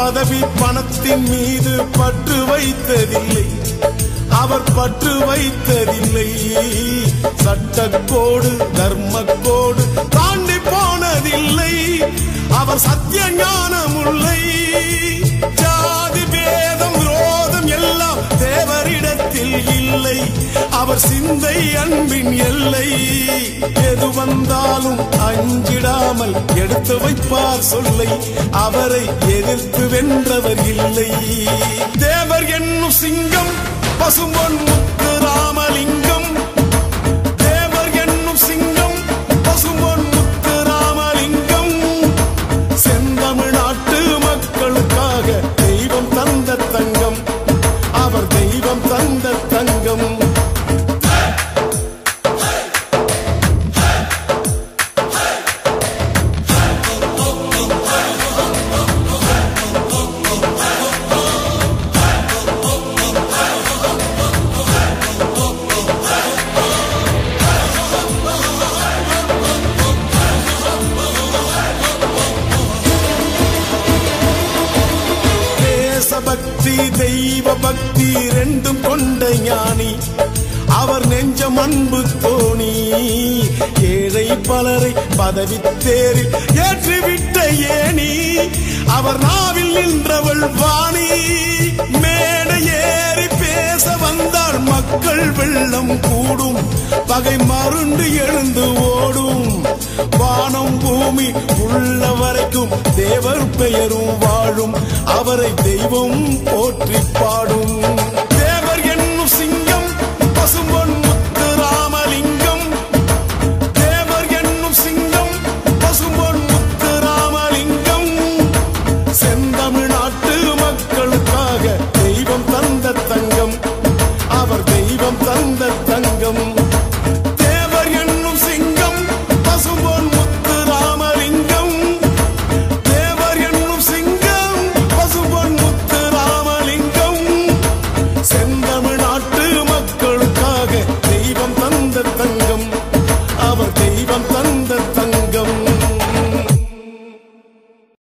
பதவி பணத்தின் மீது பற்று வைத்ததில்லை. அவர் பற்று வைத்ததில்லை. சட்டக்கோடு தர்மக்கோடு தாண்டி போனதில்லை. அவர் சத்திய ஞானமுல்லை ஜாதி பேதம் விரோதம் எல்லாம் தேவரிடத்தில் இல்லை. அவர் சிந்தை அன்பின் எல்லை. எது வந்தாலும் அஞ்சிடாமல் எடுத்து வைப்பார் சொல்லை அவரை எதிர்த்து வென்றவர் இல்லை. தேவர் என்னும் சிங்கம் பசும்பொன் முத்து ராமலிங்கம். தேவர் என்னும் சிங்கம் பசும்பொன் முத்து ராமலிங்கம். செந்தமிழ்நாட்டு மக்களுக்காக தெய்வம் தந்த தங்கம். அவர் தெய்வம் தந்த தங்கம். பக்தி தெய்வ பக்தி ரெண்டும் கொண்ட ஞானி. அவர் நெஞ்ச அன்பு தோணி ஏழை பலரை பதவி தேரில் ஏற்றிவிட்ட ஏனி அவர் நாவில் நின்றவள் வாணி. மேடை ஏறி பேச வந்தால் மக்கள் வெள்ளம் கூடும். பகை மருண்டு எழுந்து ஓடும். வானம் பூமி உள்ள வரைக்கும் தேவர் பெயரும் அவரை தெய்வம் போற்றி பாடும்